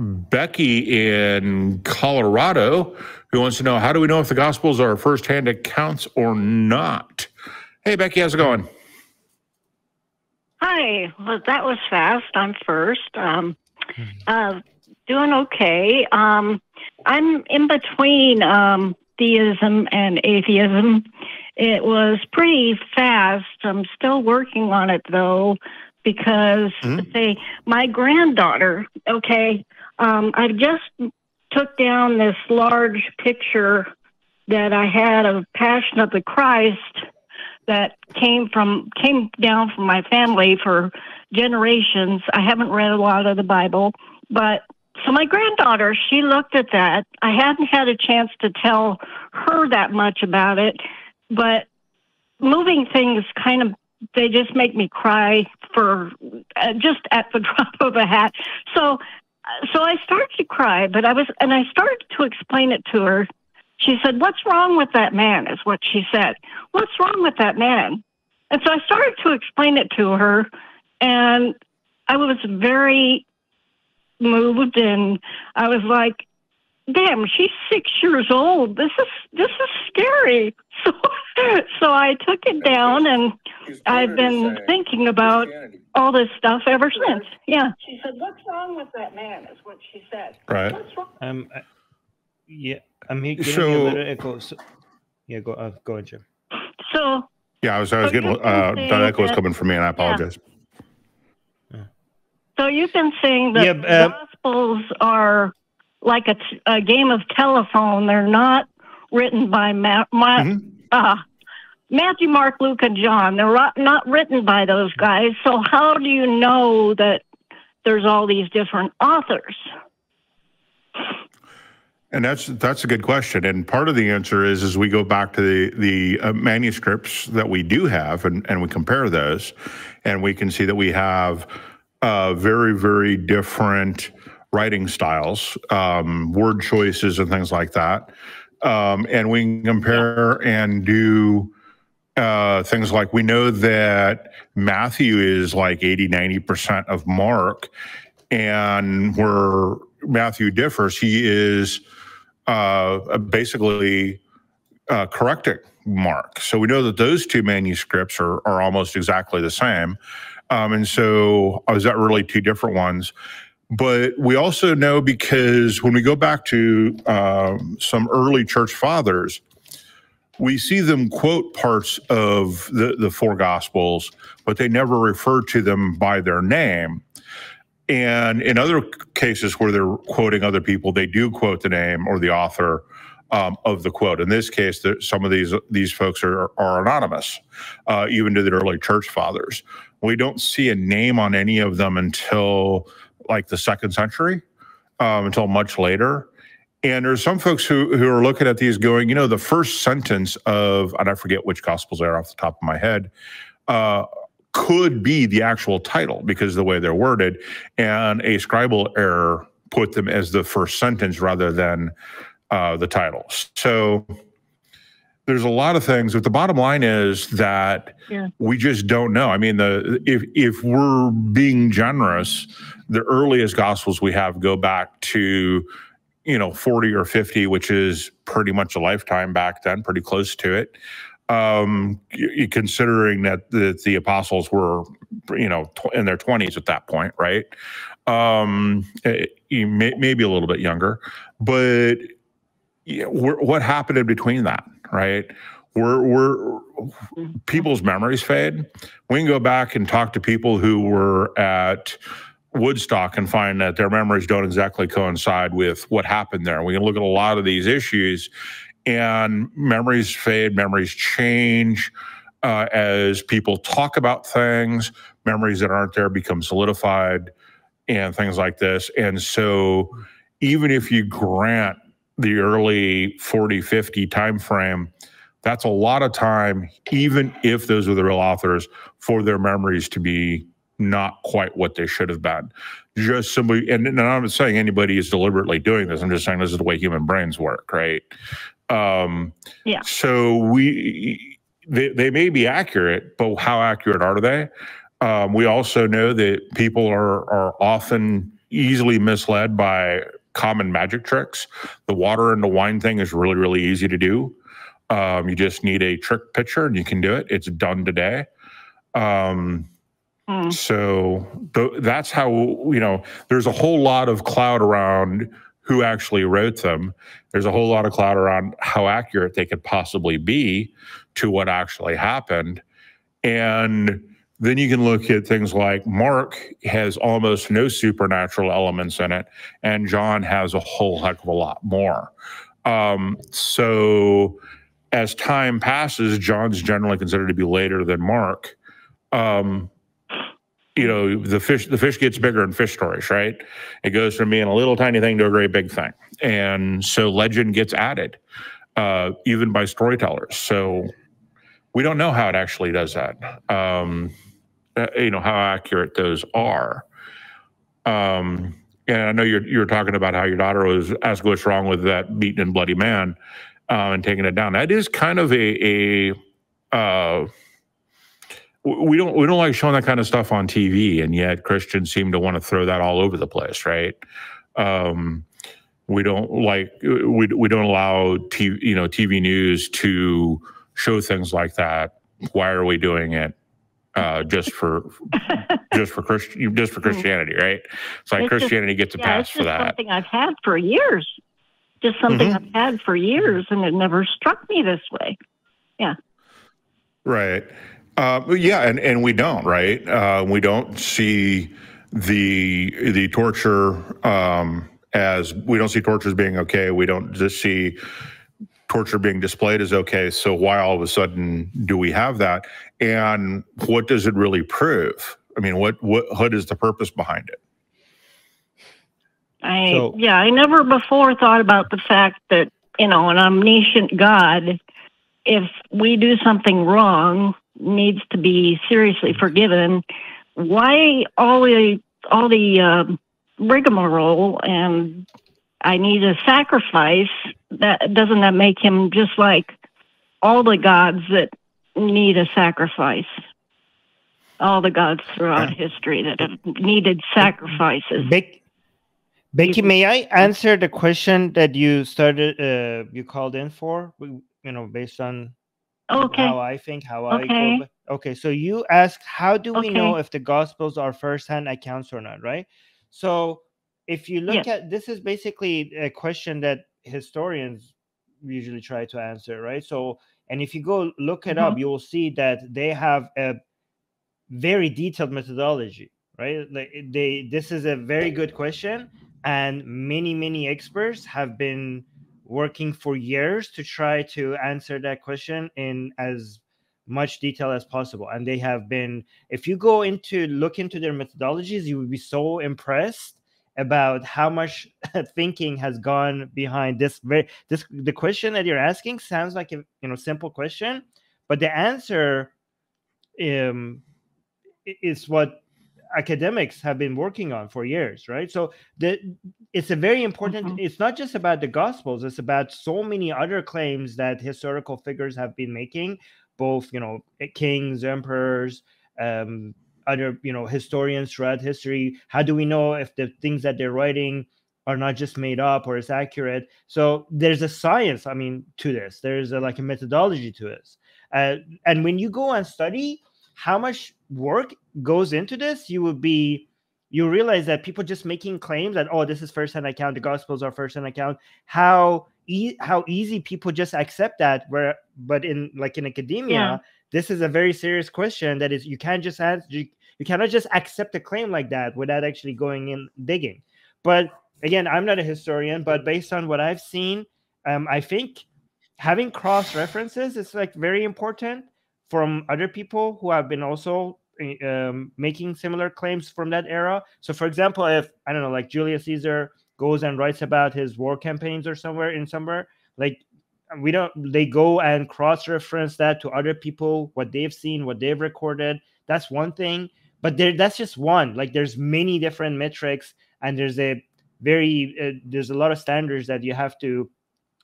Becky in Colorado who wants to know how do we know if the Gospels are firsthand accounts or not? Hey, Becky, how's it going? Hi. Well, that was fast. I'm first. Um, uh, doing okay. Um, I'm in between um, theism and atheism. It was pretty fast. I'm still working on it though, because mm-hmm. say my granddaughter. Okay, um, I just took down this large picture that I had of Passion of the Christ that came from came down from my family for generations. I haven't read a lot of the Bible, but so my granddaughter, she looked at that. I hadn't had a chance to tell her that much about it, but moving things kind of they just make me cry for uh, just at the drop of a hat. So so I started to cry, but I was and I started to explain it to her she said, What's wrong with that man? is what she said. What's wrong with that man? And so I started to explain it to her, and I was very moved, and I was like, Damn, she's six years old. This is this is scary. So, so I took it down, and I've been thinking about all this stuff ever since. Yeah. She said, "What's wrong with that man?" Is what she said. Right. Um, yeah, I'm here getting so, a little echo. So, yeah, go uh, go ahead, Jim. So yeah, I was I was getting uh, that echo was coming from me, and I apologize. Yeah. So you've been saying that yeah, uh, gospels are like a, t- a game of telephone. They're not written by Ma- Ma- mm-hmm. uh, Matthew, Mark, Luke, and John. They're not written by those guys. So how do you know that there's all these different authors? And that's that's a good question. And part of the answer is as we go back to the the uh, manuscripts that we do have, and and we compare those, and we can see that we have uh, very very different writing styles, um, word choices, and things like that. Um, and we can compare and do uh, things like we know that Matthew is like 80, 90% of Mark. And where Matthew differs, he is uh, basically uh, correcting Mark. So we know that those two manuscripts are, are almost exactly the same. Um, and so, uh, is that really two different ones? But we also know because when we go back to um, some early church fathers, we see them quote parts of the, the four gospels, but they never refer to them by their name. And in other cases where they're quoting other people, they do quote the name or the author um, of the quote. In this case, the, some of these these folks are, are anonymous, uh, even to the early church fathers. We don't see a name on any of them until like the second century, um, until much later. And there's some folks who, who are looking at these going, you know, the first sentence of, and I forget which gospels are off the top of my head, uh, could be the actual title because of the way they're worded, and a scribal error put them as the first sentence rather than uh, the title. So there's a lot of things, but the bottom line is that yeah. we just don't know. I mean, the if if we're being generous, the earliest gospels we have go back to you know 40 or 50 which is pretty much a lifetime back then pretty close to it um, considering that the, the apostles were, you know, in their 20s at that point, right? Um, eh, may, maybe a little bit younger, but what happened in between that, right? We're, we're people's memories fade. We can go back and talk to people who were at Woodstock and find that their memories don't exactly coincide with what happened there. We can look at a lot of these issues and memories fade, memories change uh, as people talk about things. Memories that aren't there become solidified, and things like this. And so, even if you grant the early 40, 50 time frame, that's a lot of time, even if those are the real authors, for their memories to be not quite what they should have been. Just somebody, and, and I'm not saying anybody is deliberately doing this. I'm just saying this is the way human brains work, right? Um, yeah. So we they, they may be accurate, but how accurate are they? Um, we also know that people are are often easily misled by common magic tricks. The water and the wine thing is really, really easy to do. Um, you just need a trick pitcher and you can do it. It's done today. Um, mm. So th- that's how, you know, there's a whole lot of cloud around who actually wrote them. There's a whole lot of cloud around how accurate they could possibly be to what actually happened. And then you can look at things like Mark has almost no supernatural elements in it, and John has a whole heck of a lot more. Um, so as time passes, John's generally considered to be later than Mark. Um, you know, the fish the fish gets bigger in fish stories, right? It goes from being a little tiny thing to a great big thing, and so legend gets added, uh, even by storytellers. So we don't know how it actually does that. Um, uh, you know how accurate those are. Um, and I know you're you're talking about how your daughter was asked what's wrong with that beaten and bloody man uh, and taking it down. That is kind of a a uh, we don't we don't like showing that kind of stuff on TV, and yet Christians seem to want to throw that all over the place, right? Um, we don't like we we don't allow TV you know TV news to show things like that. Why are we doing it? Uh, just for just for Christian just for Christianity, right? It's like it's Christianity just, gets a yeah, pass for that. Something I've had for years. Just something mm-hmm. I've had for years, and it never struck me this way. Yeah. Right. Uh, yeah, and, and we don't, right? Uh, we don't see the the torture um, as we don't see torture as being okay. We don't just see torture being displayed as okay. So why all of a sudden do we have that? And what does it really prove? I mean, what what what is the purpose behind it? I so, yeah, I never before thought about the fact that you know an omniscient God, if we do something wrong, needs to be seriously forgiven. Why all the all the uh, rigmarole and I need a sacrifice? That doesn't that make him just like all the gods that need a sacrifice? All the gods throughout history that have needed sacrifices. Becky, Becky may I answer the question that you started, uh, you called in for? You know, based on okay. how I think, how okay. I go. Okay, so you asked, how do we okay. know if the Gospels are first-hand accounts or not, right? So if you look yes. at this, is basically a question that historians usually try to answer, right? So, and if you go look it mm-hmm. up, you will see that they have a very detailed methodology, right? Like they, this is a very good question, and many many experts have been working for years to try to answer that question in as much detail as possible. And they have been if you go into look into their methodologies you would be so impressed about how much thinking has gone behind this very this the question that you're asking sounds like a you know simple question but the answer um is what academics have been working on for years right? So the it's a very important mm-hmm. it's not just about the gospels it's about so many other claims that historical figures have been making both you know eh, kings emperors um other you know historians throughout history. How do we know if the things that they're writing are not just made up or is accurate? So there's a science i mean to this. There's a, like a methodology to this. Uh, and when you go and study how much work goes into this, you would be you realize that people just making claims that oh this is first hand account the gospels are first hand account. How e- how easy people just accept that where but in like in academia yeah. this is a very serious question that is you can't just answer you, you cannot just accept a claim like that without actually going in digging. But again i'm not a historian but based on what i've seen um, i think having cross references is like very important from other people who have been also eh, um, making similar claims from that era. So, for example, if I don't know, like Julius Caesar goes and writes about his war campaigns or somewhere in somewhere, like we don't, they go and cross reference that to other people, what they've seen, what they've recorded. That's one thing, but there, that's just one. Like, there's many different metrics, and there's a very, uh, there's a lot of standards that you have to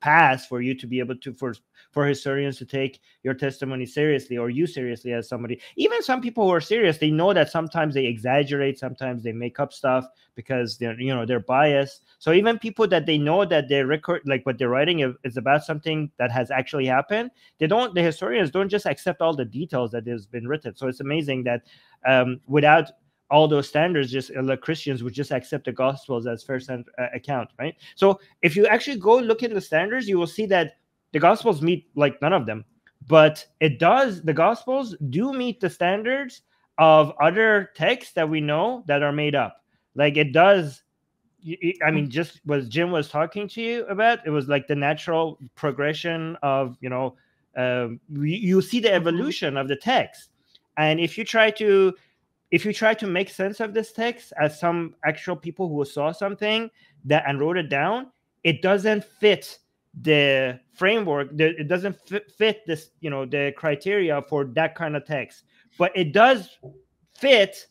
pass for you to be able to for for historians to take your testimony seriously or you seriously as somebody. Even some people who are serious they know that sometimes they exaggerate sometimes they make up stuff because they're you know they're biased. So even people that they know that their record like what they're writing is about something that has actually happened they don't the historians don't just accept all the details that has been written. So it's amazing that um, without all those standards just uh, christians would just accept the gospels as first hand uh, account right? So if you actually go look in the standards you will see that the gospels meet like none of them. But it does the gospels do meet the standards of other texts that we know that are made up. Like it does i mean just what jim was talking to you about it was like the natural progression of you know um, you see the mm-hmm. evolution of the text. And if you try to if you try to make sense of this text as some actual people who saw something that and wrote it down, it doesn't fit the framework. It doesn't fit this, you know, the criteria for that kind of text. But it does fit.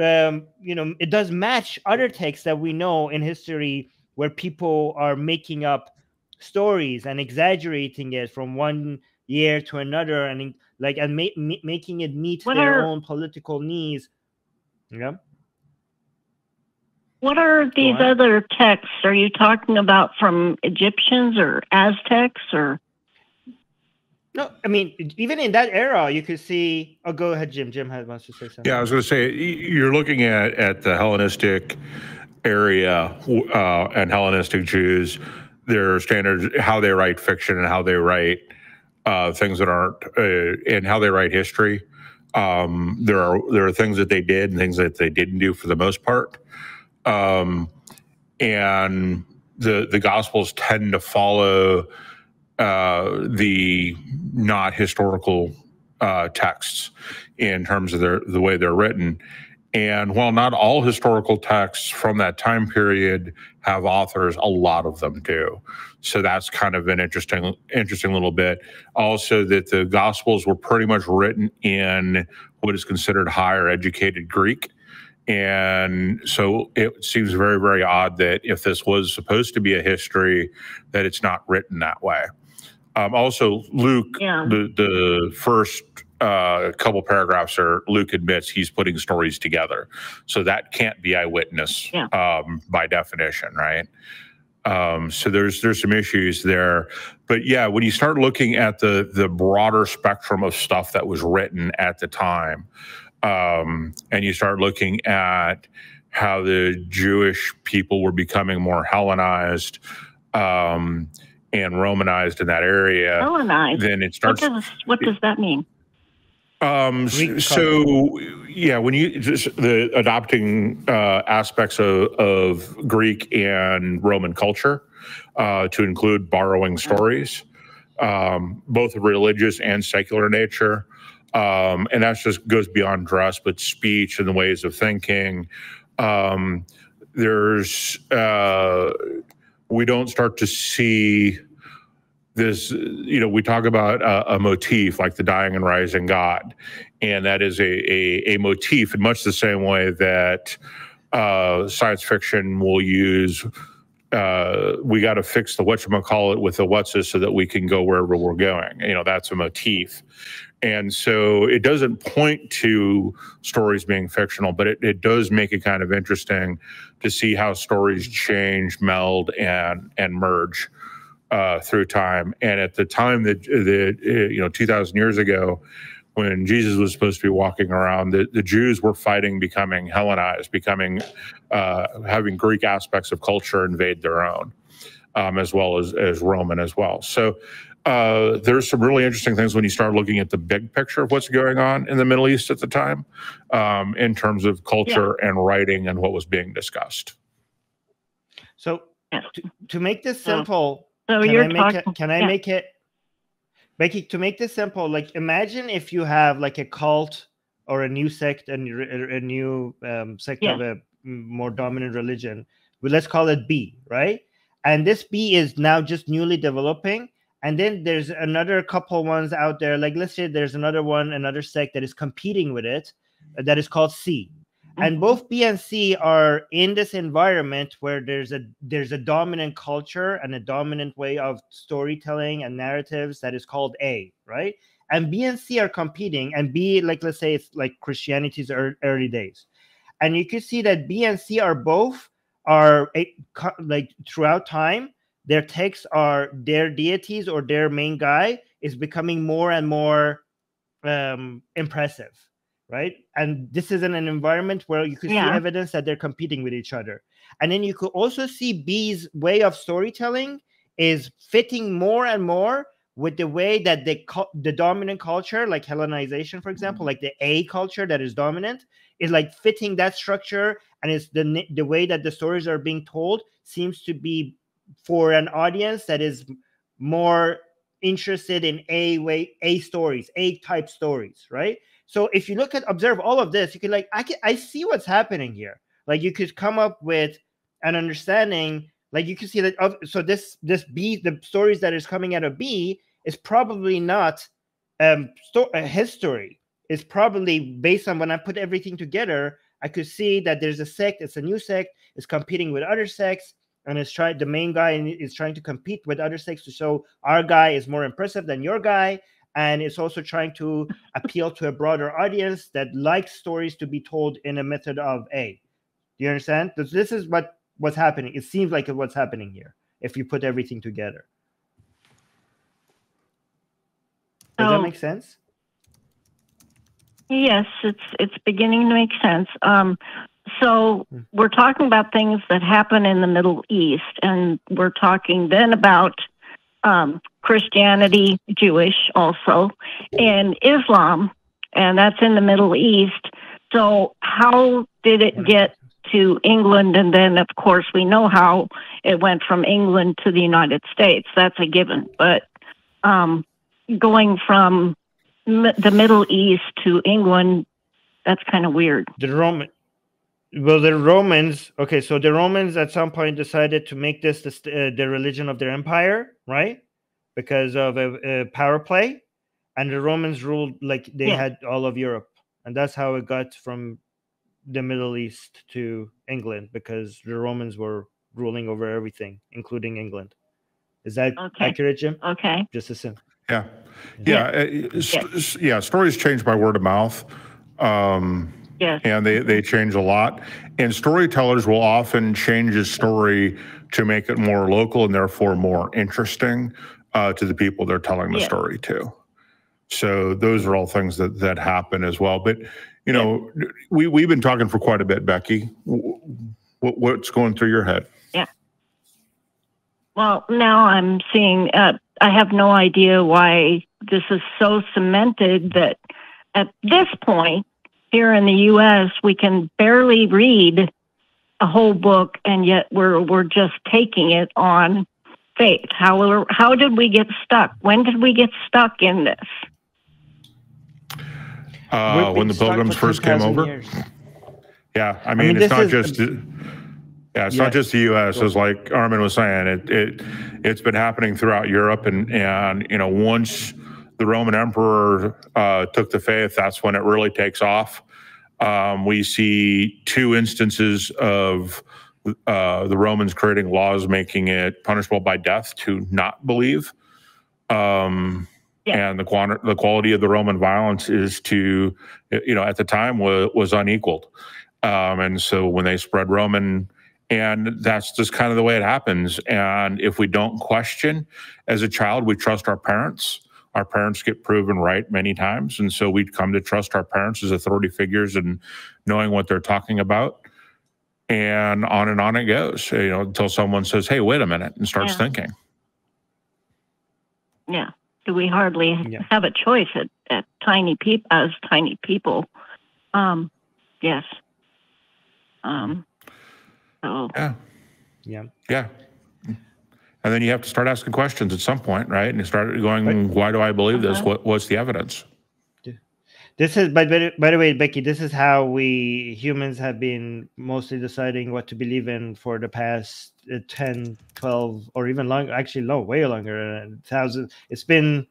Um, you know, it does match other texts that we know in history where people are making up stories and exaggerating it from one year to another and like and ma- ma- making it meet what their are, own political needs. Yeah. What are these other texts? Are you talking about from Egyptians or Aztecs or? No, I mean even in that era, you could see. Oh, go ahead, Jim. Jim has wants to say something. Yeah, I was going to say you're looking at at the Hellenistic area uh, and Hellenistic Jews. Their standards, how they write fiction and how they write uh, things that aren't uh, and how they write history. Um, there are there are things that they did and things that they didn't do for the most part, um, and the the Gospels tend to follow uh, the not historical uh, texts in terms of their the way they're written. And while not all historical texts from that time period have authors, a lot of them do. So that's kind of an interesting, interesting little bit. Also, that the Gospels were pretty much written in what is considered higher educated Greek. And so it seems very, very odd that if this was supposed to be a history, that it's not written that way. Um, also, Luke, yeah. the, the first uh, a couple paragraphs are Luke admits he's putting stories together. So that can't be eyewitness yeah. um, by definition, right? Um, so there's there's some issues there, but yeah, when you start looking at the the broader spectrum of stuff that was written at the time, um, and you start looking at how the Jewish people were becoming more Hellenized um, and Romanized in that area, Hellenized. then it starts. What does, what does that mean? Um, so yeah, when you just the adopting uh, aspects of, of Greek and Roman culture uh, to include borrowing stories, um, both religious and secular nature, um, and that just goes beyond dress, but speech and the ways of thinking. Um, there's uh, we don't start to see this you know we talk about a, a, motif like the dying and rising god and that is a, a, a motif in much the same way that uh, science fiction will use uh, we got to fix the what call it with the what's so that we can go wherever we're going. You know that's a motif. And so it doesn't point to stories being fictional but it, it does make it kind of interesting to see how stories change meld and and merge uh, through time. And at the time that, that you know, 2,000 years ago, when Jesus was supposed to be walking around, the, the Jews were fighting becoming Hellenized, becoming uh, having Greek aspects of culture invade their own, um, as well as as Roman as well. So uh, there's some really interesting things when you start looking at the big picture of what's going on in the Middle East at the time, um, in terms of culture yeah. and writing and what was being discussed. So to, to make this simple, so can you're I talking. It, can I yeah. make it? Make it to make this simple. Like imagine if you have like a cult or a new sect and a, a new um, sect yeah. of a more dominant religion. Well, let's call it B, right? And this B is now just newly developing. And then there's another couple ones out there. Like let's say there's another one, another sect that is competing with it, that is called C. and both b and c are in this environment where there's a there's a dominant culture and a dominant way of storytelling and narratives that is called a right? And b and c are competing and b like let's say it's like christianity's early days. And you can see that b and c are both are like throughout time their texts are their deities or their main guy is becoming more and more um impressive right? And this is in an environment where you could yeah. see evidence that they're competing with each other. And then you could also see B's way of storytelling is fitting more and more with the way that the the dominant culture, like Hellenization, for example, mm-hmm. like the A culture that is dominant, is like fitting that structure, and it's the the way that the stories are being told seems to be for an audience that is more interested in A way A stories, A type stories, right? So if you look at observe all of this, you can like I can I see what's happening here. Like you could come up with an understanding. Like you can see that. Of, so this this B the stories that is coming out of B is probably not um sto- history. It's probably based on when I put everything together. I could see that there's a sect. It's a new sect. It's competing with other sects and it's trying the main guy is trying to compete with other sects to show our guy is more impressive than your guy and it's also trying to appeal to a broader audience that likes stories to be told in a method of a. Do you understand? This, this is what what's happening. It seems like what's happening here if you put everything together. Does that make sense? Yes it's it's beginning to make sense. Um so hmm. we're talking about things that happen in the middle east and we're talking then about um, Christianity, Jewish also, and Islam, and that's in the Middle East. So, how did it get to England? And then, of course, we know how it went from England to the United States. That's a given. But um, going from m- the Middle East to England, that's kind of weird. The Roman, well, the Romans. Okay, so the Romans at some point decided to make this the, uh, the religion of their empire, right? Because of a, a, power play, and the Romans ruled like they yeah. had all of Europe, and that's how it got from the Middle East to England because the Romans were ruling over everything, including England. Is that okay. accurate, Jim? Okay. Just a sim. Yeah. Yeah. Yeah. Uh, yeah. yeah. Stories change by word of mouth. Um, Yes. And they, they change a lot. And storytellers will often change a story to make it more local and therefore more interesting uh, to the people they're telling the yes. story to. So those are all things that that happen as well. But you know, yeah. we we've been talking for quite a bit, Becky. What, what's going through your head? Yeah. Well, now I'm seeing. Uh, I have no idea why this is so cemented that at this point here in the U.S., we can barely read a whole book, and yet we're we're just taking it on faith. How how did we get stuck? When did we get stuck in this? Uh, when the pilgrims first came over. Years. Yeah, I mean, I mean it's not is, just. Yeah, it's yeah. not just the U.S. As like Armin was saying, it it it's been happening throughout Europe, and and you know once the Roman emperor uh, took the faith, that's when it really takes off. Um, we see two instances of uh, the Romans creating laws making it punishable by death to not believe. Um, yeah. And the, quant- the quality of the Roman violence is to, you know, at the time was, was unequaled. Um, and so when they spread Roman, and that's just kind of the way it happens. And if we don't question as a child, we trust our parents our parents get proven right many times. And so we'd come to trust our parents as authority figures and knowing what they're talking about. And on and on it goes, you know, until someone says, hey, wait a minute, and starts yeah. thinking. Yeah. Do we hardly yeah. have a choice at, at tiny people as tiny people? Um, yes. Um, so. Yeah. Yeah. Yeah and then you have to start asking questions at some point, right? And you start going, "Why do I believe this? Uh-huh. What what's the evidence?" This is, by, by the way, Becky, this is how we humans have been mostly deciding what to believe in for the past uh, 10, 12, or even longer. Actually, no, way longer. Uh, thousands. It's been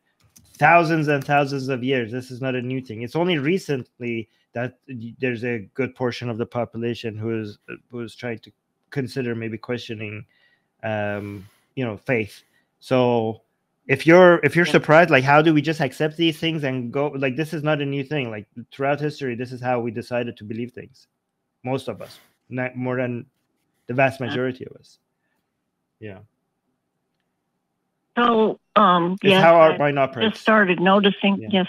thousands and thousands of years. This is not a new thing. It's only recently that there's a good portion of the population who is who is trying to consider maybe questioning um you know faith. So if you're if you're surprised like how do we just accept these things and go like this is not a new thing. Like throughout history this is how we decided to believe things. Most of us not more than the vast majority of us. Yeah. So um yeah how our mind operates. just started noticing yeah. yes.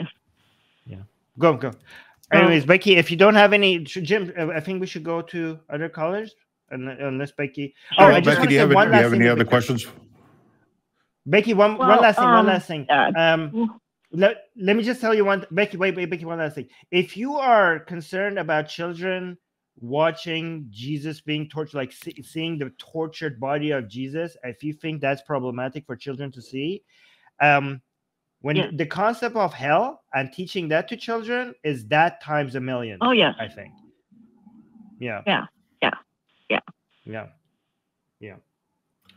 Yes. Yeah. Go go. Anyways um, becky if you don't have any jim i think we should go to other callers unless becky oh becky do you have, any, do you have any other questions Becky, one well, one last thing, um, one last thing. Um, let, let me just tell you one Becky, wait, wait, Becky, one last thing. If you are concerned about children watching Jesus being tortured, like see, seeing the tortured body of Jesus, if you think that's problematic for children to see, um, when yeah. the concept of hell and teaching that to children is that times a million. Oh yeah, I think. Yeah. Yeah. Yeah. Yeah. Yeah.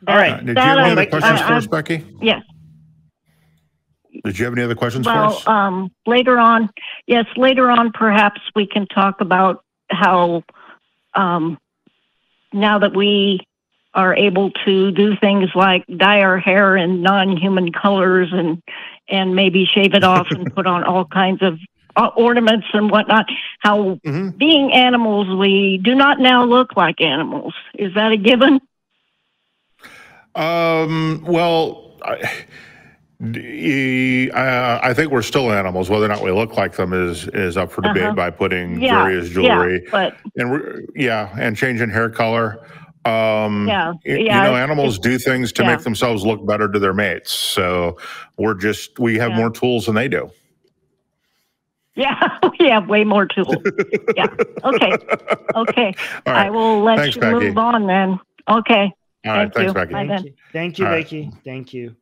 Yeah. All right. Uh, did you have any other questions for us, Becky? Yes. Did you have any other questions well, for us? Um, later on, yes, later on, perhaps we can talk about how um, now that we are able to do things like dye our hair in non-human colors and and maybe shave it off and put on all kinds of uh, ornaments and whatnot. How mm-hmm. being animals, we do not now look like animals. Is that a given? Um, well, I, I, think we're still animals. Whether or not we look like them is is up for debate uh-huh. by putting yeah, various jewelry yeah, but, and yeah, and changing hair color. Um, yeah, yeah, you know, animals do things to yeah. make themselves look better to their mates. So we're just we have more tools than they do. Yeah, we have way more tools. yeah. Okay. Okay. I will let Thanks, you Becky. move on then. Okay. All right. Thank thanks, you. Becky. Thank you. Thank you, Becky. Thank you.